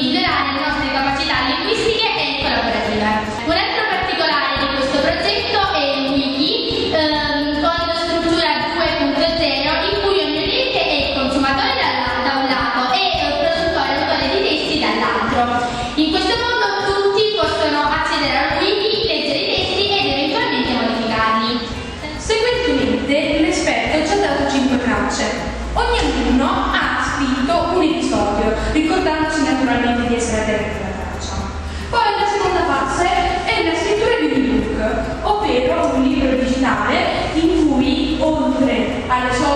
มีเวลาใน a los